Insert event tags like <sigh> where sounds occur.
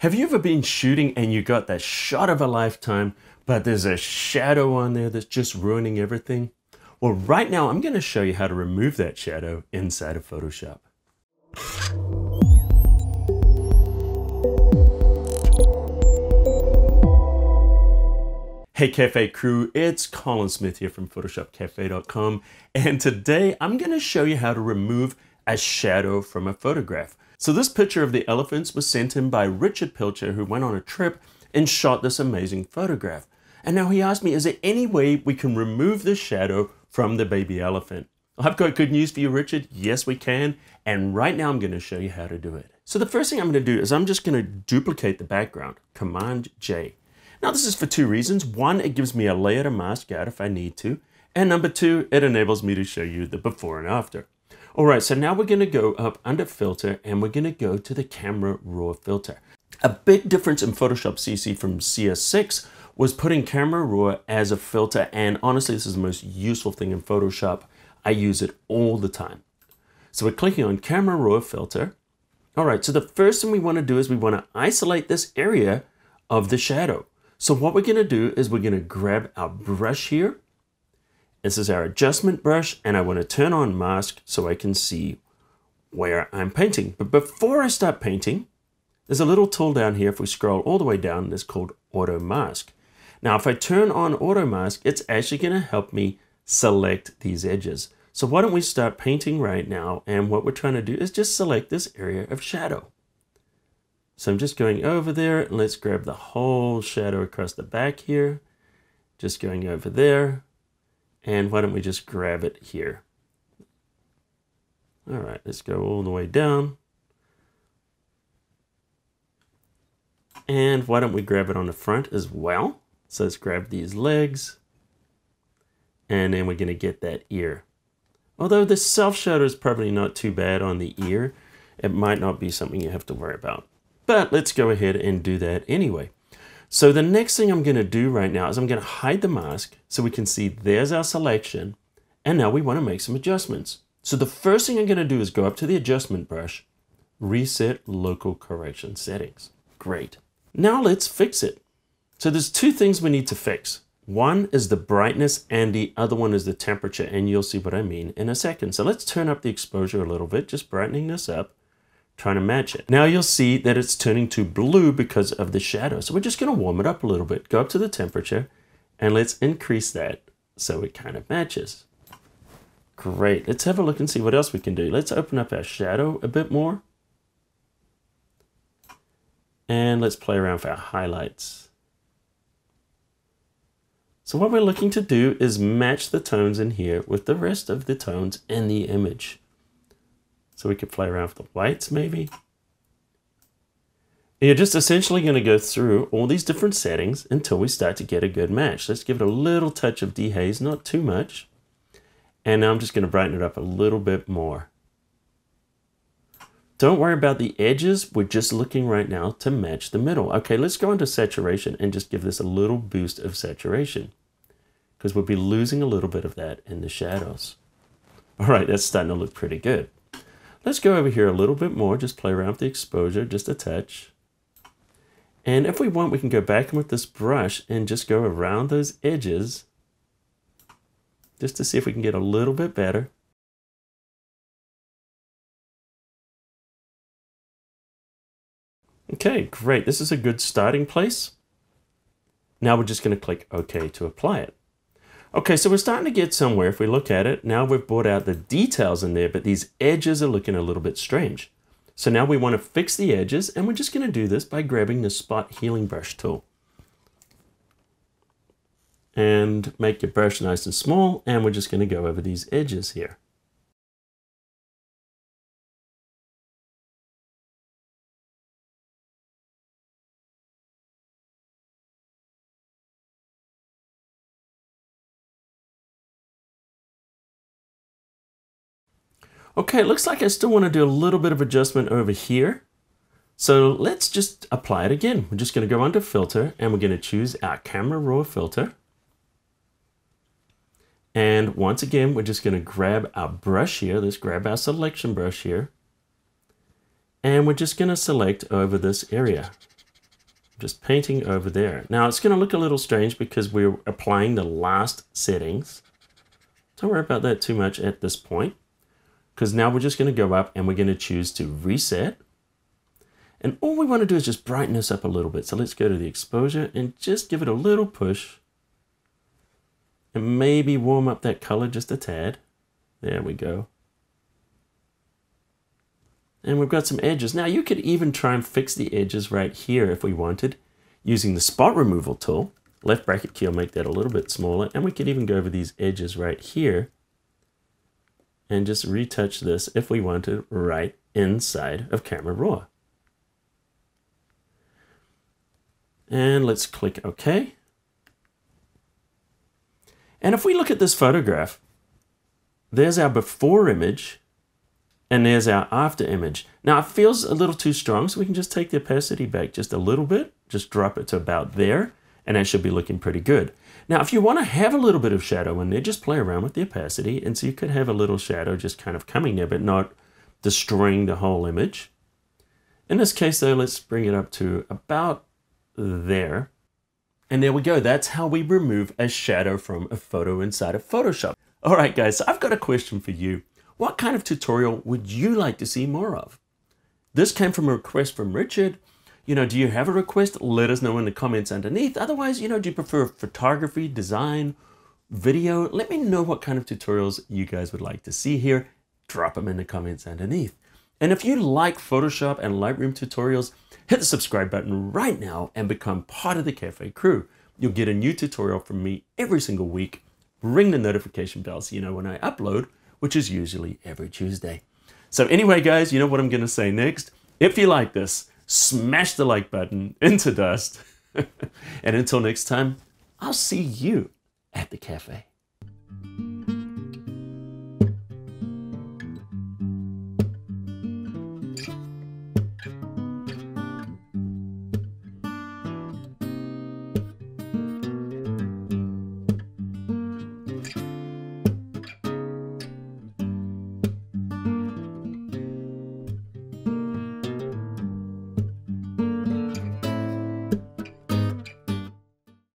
Have you ever been shooting and you got that shot of a lifetime, but there's a shadow on there that's just ruining everything? Well, right now I'm going to show you how to remove that shadow inside of Photoshop. Hey Cafe crew, it's Colin Smith here from PhotoshopCafe.com and today I'm going to show you how to remove a shadow from a photograph. So this picture of the elephants was sent in by Richard Pilcher who went on a trip and shot this amazing photograph. And now he asked me, is there any way we can remove the shadow from the baby elephant? I've got good news for you, Richard. Yes, we can. And right now I'm going to show you how to do it. So the first thing I'm going to do is I'm just going to duplicate the background, Command J. Now this is for two reasons. One, it gives me a layer to mask out if I need to. And number two, it enables me to show you the before and after. All right, so now we're gonna go up under filter and we're gonna go to the camera raw filter. A big difference in Photoshop CC from CS6 was putting camera raw as a filter and honestly this is the most useful thing in Photoshop. I use it all the time. So we're clicking on camera raw filter. All right, so the first thing we wanna do is we wanna isolate this area of the shadow. So what we're gonna do is we're gonna grab our brush here this is our adjustment brush and I want to turn on mask so I can see where I'm painting. But before I start painting, there's a little tool down here. If we scroll all the way down, it's called auto mask. Now, if I turn on auto mask, it's actually going to help me select these edges. So why don't we start painting right now? And what we're trying to do is just select this area of shadow. So I'm just going over there. And let's grab the whole shadow across the back here. Just going over there. And why don't we just grab it here? All right, let's go all the way down. And why don't we grab it on the front as well? So let's grab these legs. And then we're going to get that ear. Although the self shadow is probably not too bad on the ear, it might not be something you have to worry about. But let's go ahead and do that anyway. So the next thing I'm going to do right now is I'm going to hide the mask so we can see there's our selection. And now we want to make some adjustments. So the first thing I'm going to do is go up to the adjustment brush, reset local correction settings. Great. Now let's fix it. So there's two things we need to fix. One is the brightness and the other one is the temperature and you'll see what I mean in a second. So let's turn up the exposure a little bit, just brightening this up trying to match it. Now you'll see that it's turning to blue because of the shadow. So we're just going to warm it up a little bit. Go up to the temperature and let's increase that so it kind of matches. Great. Let's have a look and see what else we can do. Let's open up our shadow a bit more. And let's play around with our highlights. So what we're looking to do is match the tones in here with the rest of the tones in the image. So we could play around with the whites maybe. And you're just essentially going to go through all these different settings until we start to get a good match. Let's give it a little touch of dehaze, not too much. And now I'm just going to brighten it up a little bit more. Don't worry about the edges. We're just looking right now to match the middle. Okay, let's go into saturation and just give this a little boost of saturation because we'll be losing a little bit of that in the shadows. All right, that's starting to look pretty good. Let's go over here a little bit more, just play around with the exposure, just a touch. And if we want, we can go back in with this brush and just go around those edges just to see if we can get a little bit better. Okay, great. This is a good starting place. Now we're just going to click OK to apply it. Okay, so we're starting to get somewhere if we look at it. Now we've brought out the details in there, but these edges are looking a little bit strange. So now we want to fix the edges, and we're just going to do this by grabbing the Spot Healing Brush tool. And make your brush nice and small, and we're just going to go over these edges here. Okay, it looks like I still want to do a little bit of adjustment over here. So let's just apply it again. We're just going to go under filter and we're going to choose our camera raw filter. And once again, we're just going to grab our brush here. Let's grab our selection brush here. And we're just going to select over this area. just painting over there. Now it's going to look a little strange because we're applying the last settings. Don't worry about that too much at this point because now we're just going to go up and we're going to choose to reset. And all we want to do is just brighten this up a little bit. So let's go to the exposure and just give it a little push. And maybe warm up that color just a tad. There we go. And we've got some edges. Now you could even try and fix the edges right here if we wanted using the spot removal tool. Left bracket key will make that a little bit smaller. And we could even go over these edges right here and just retouch this if we wanted right inside of Camera Raw. And let's click OK. And if we look at this photograph, there's our before image and there's our after image. Now it feels a little too strong, so we can just take the opacity back just a little bit, just drop it to about there, and that should be looking pretty good. Now, if you want to have a little bit of shadow in there, just play around with the opacity, and so you could have a little shadow just kind of coming there, but not destroying the whole image. In this case, though, let's bring it up to about there. And there we go. That's how we remove a shadow from a photo inside of Photoshop. All right, guys, so I've got a question for you. What kind of tutorial would you like to see more of? This came from a request from Richard. You know, do you have a request? Let us know in the comments underneath. Otherwise, you know, do you prefer photography, design, video? Let me know what kind of tutorials you guys would like to see here. Drop them in the comments underneath. And if you like Photoshop and Lightroom tutorials, hit the subscribe button right now and become part of the Cafe crew. You'll get a new tutorial from me every single week. Ring the notification bell so you know when I upload which is usually every Tuesday. So anyway, guys, you know what I'm going to say next? If you like this, smash the like button <laughs> into dust. <laughs> and until next time, I'll see you at the cafe.